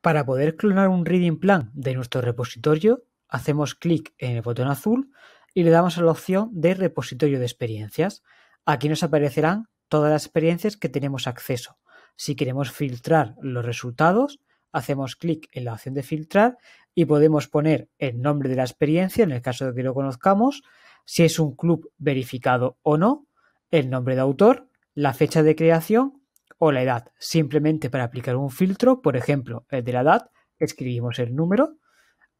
Para poder clonar un reading plan de nuestro repositorio, hacemos clic en el botón azul y le damos a la opción de repositorio de experiencias. Aquí nos aparecerán todas las experiencias que tenemos acceso. Si queremos filtrar los resultados, hacemos clic en la opción de filtrar y podemos poner el nombre de la experiencia, en el caso de que lo conozcamos, si es un club verificado o no, el nombre de autor, la fecha de creación o la edad. Simplemente para aplicar un filtro, por ejemplo, el de la edad, escribimos el número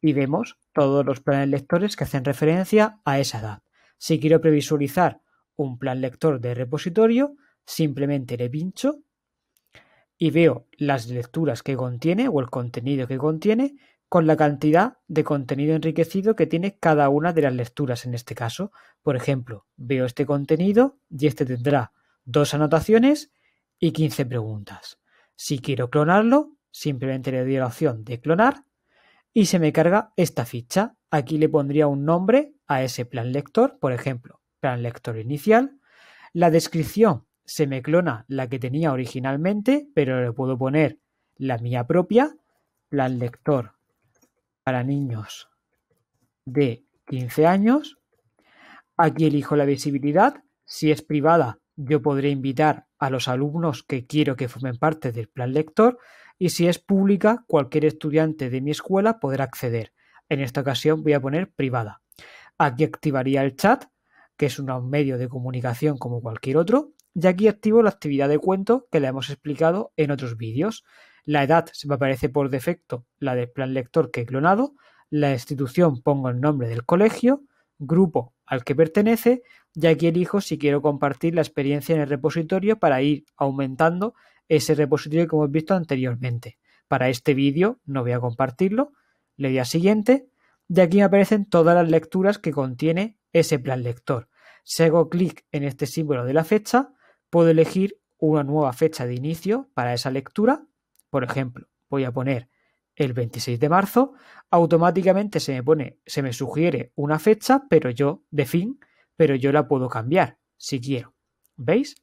y vemos todos los planes lectores que hacen referencia a esa edad. Si quiero previsualizar un plan lector de repositorio, simplemente le pincho y veo las lecturas que contiene o el contenido que contiene con la cantidad de contenido enriquecido que tiene cada una de las lecturas en este caso. Por ejemplo, veo este contenido y este tendrá dos anotaciones y 15 preguntas. Si quiero clonarlo, simplemente le doy la opción de clonar y se me carga esta ficha. Aquí le pondría un nombre a ese plan lector, por ejemplo, plan lector inicial. La descripción se me clona la que tenía originalmente, pero le puedo poner la mía propia, plan lector para niños de 15 años. Aquí elijo la visibilidad. Si es privada, yo podré invitar a los alumnos que quiero que formen parte del plan lector y si es pública, cualquier estudiante de mi escuela podrá acceder. En esta ocasión voy a poner privada. Aquí activaría el chat, que es un medio de comunicación como cualquier otro, y aquí activo la actividad de cuento que le hemos explicado en otros vídeos. La edad se me aparece por defecto la del plan lector que he clonado, la institución pongo el nombre del colegio, grupo al que pertenece y aquí elijo si quiero compartir la experiencia en el repositorio para ir aumentando ese repositorio que hemos visto anteriormente. Para este vídeo no voy a compartirlo, le doy a siguiente y aquí me aparecen todas las lecturas que contiene ese plan lector. Si hago clic en este símbolo de la fecha, puedo elegir una nueva fecha de inicio para esa lectura. Por ejemplo, voy a poner el 26 de marzo, automáticamente se me pone, se me sugiere una fecha, pero yo, de fin, pero yo la puedo cambiar si quiero. ¿Veis?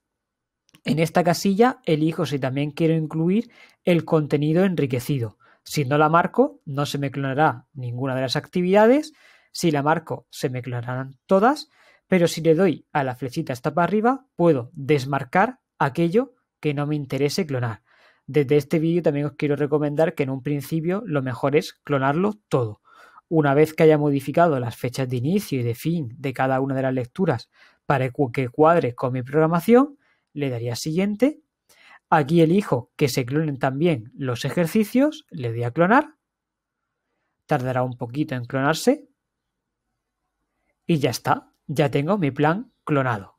En esta casilla elijo si también quiero incluir el contenido enriquecido. Si no la marco, no se me clonará ninguna de las actividades. Si la marco, se me clonarán todas pero si le doy a la flechita hasta para arriba, puedo desmarcar aquello que no me interese clonar. Desde este vídeo también os quiero recomendar que en un principio lo mejor es clonarlo todo. Una vez que haya modificado las fechas de inicio y de fin de cada una de las lecturas para que cuadre con mi programación, le daría siguiente. Aquí elijo que se clonen también los ejercicios, le doy a clonar. Tardará un poquito en clonarse. Y ya está ya tengo mi plan clonado.